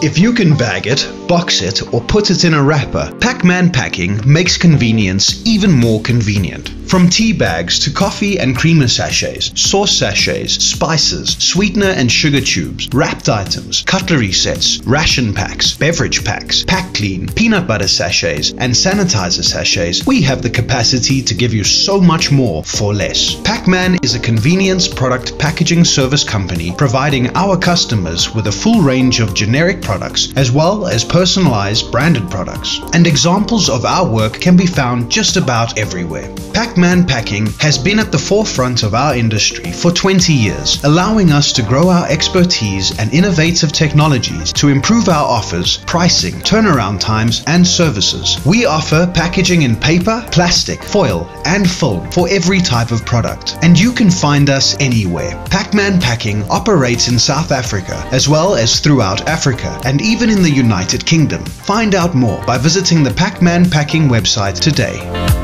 If you can bag it, box it, or put it in a wrapper, Packman Packing makes convenience even more convenient. From tea bags to coffee and creamer sachets, sauce sachets, spices, sweetener and sugar tubes, wrapped items, cutlery sets, ration packs, beverage packs, pack clean, peanut butter sachets, and sanitizer sachets, we have the capacity to give you so much more for less. Packman is a convenience product packaging service company providing our customers with a full range of generic products as well as personalized branded products. And examples of our work can be found just about everywhere. Packman Packing has been at the forefront of our industry for 20 years, allowing us to grow our expertise and innovative technologies to improve our offers, pricing, turnaround times, and services. We offer packaging in paper, plastic, foil, and film for every type of product. And you can find us anywhere. Packman Packing operates in South Africa as well as throughout Africa and even in the United Kingdom. Find out more by visiting the Packman Packing website today.